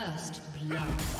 First blood.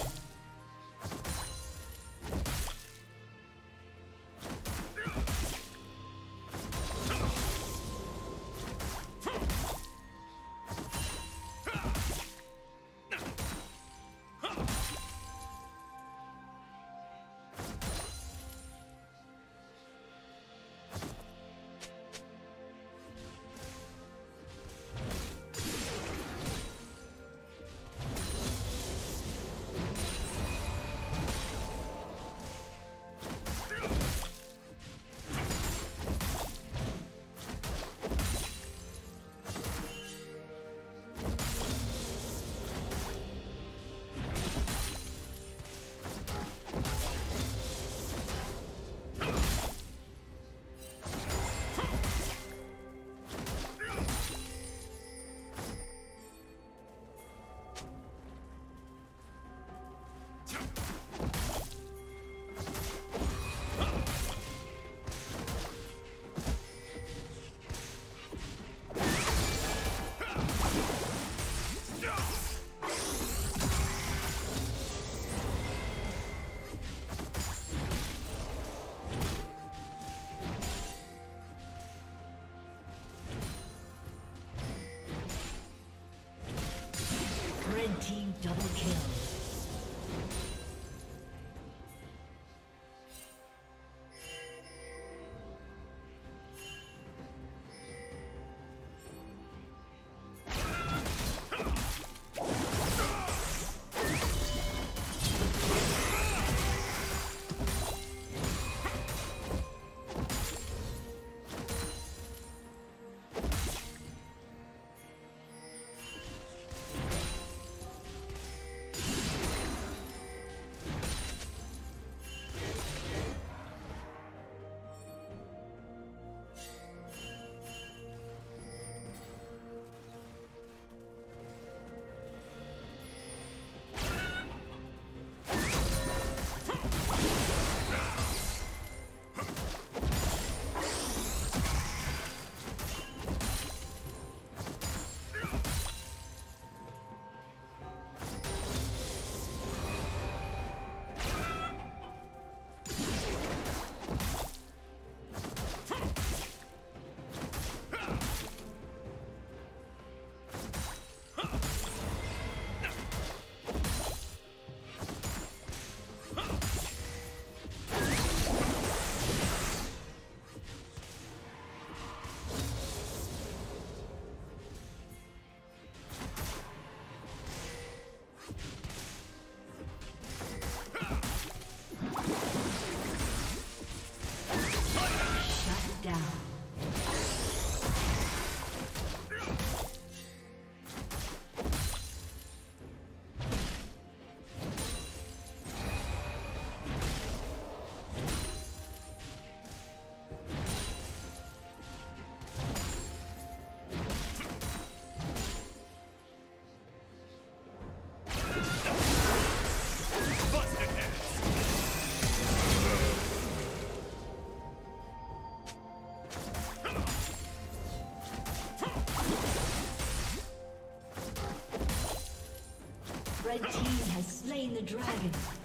The dragon.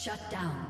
Shut down.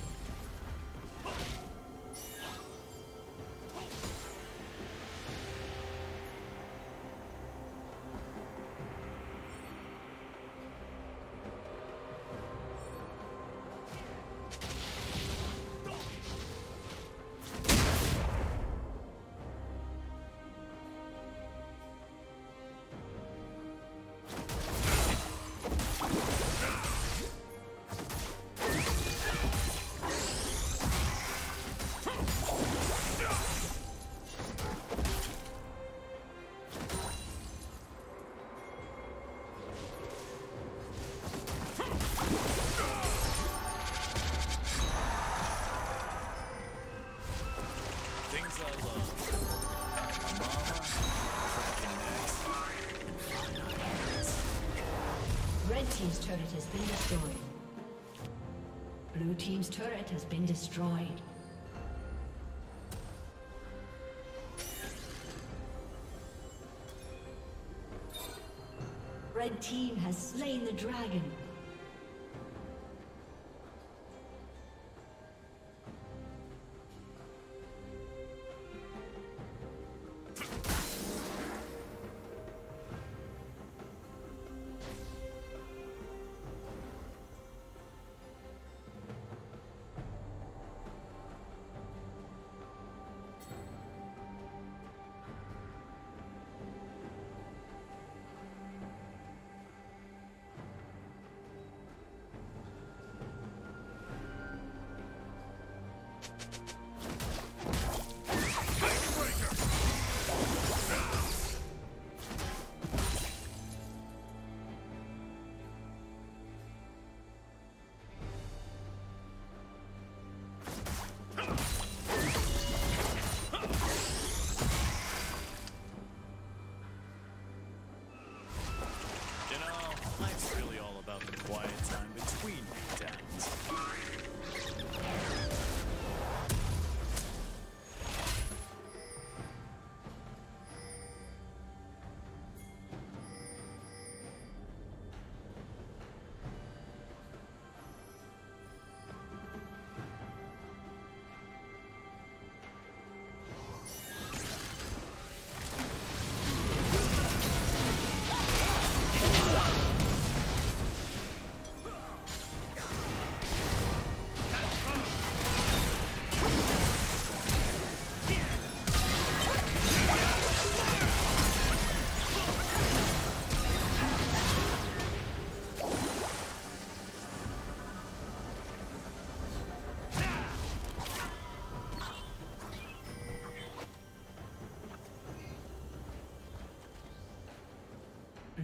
Team's turret has been destroyed. Blue team's turret has been destroyed. Red team has slain the dragon.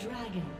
Dragon.